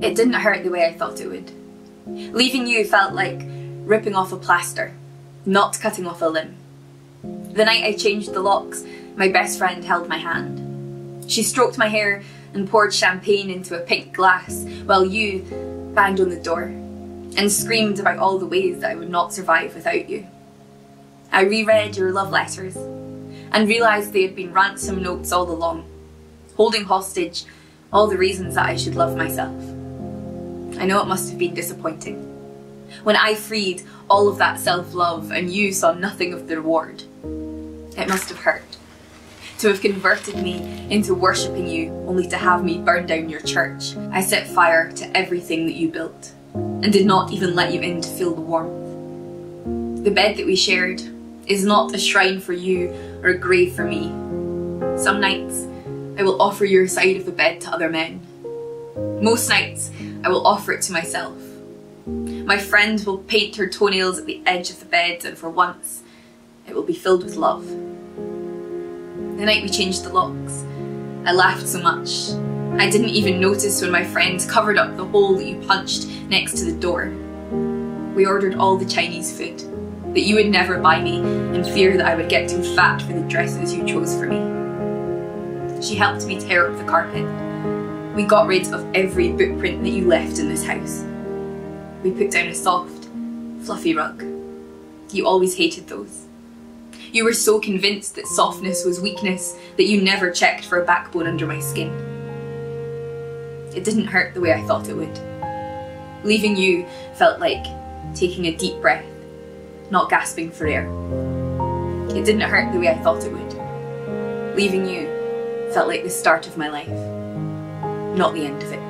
It didn't hurt the way I thought it would. Leaving you felt like ripping off a plaster, not cutting off a limb. The night I changed the locks, my best friend held my hand. She stroked my hair and poured champagne into a pink glass while you banged on the door and screamed about all the ways that I would not survive without you. I reread your love letters and realised they had been ransom notes all along, holding hostage all the reasons that I should love myself. I know it must have been disappointing. When I freed all of that self love and you saw nothing of the reward, it must have hurt. To have converted me into worshipping you only to have me burn down your church, I set fire to everything that you built and did not even let you in to feel the warmth. The bed that we shared is not a shrine for you or a grave for me. Some nights I will offer your side of the bed to other men. Most nights I will offer it to myself. My friend will paint her toenails at the edge of the bed, and for once it will be filled with love. The night we changed the locks, I laughed so much. I didn't even notice when my friend covered up the hole that you punched next to the door. We ordered all the Chinese food that you would never buy me in fear that I would get too fat for the dresses you chose for me. She helped me tear up the carpet. We got rid of every bootprint that you left in this house. We put down a soft, fluffy rug. You always hated those. You were so convinced that softness was weakness that you never checked for a backbone under my skin. It didn't hurt the way I thought it would. Leaving you felt like taking a deep breath, not gasping for air. It didn't hurt the way I thought it would. Leaving you felt like the start of my life, not the end of it.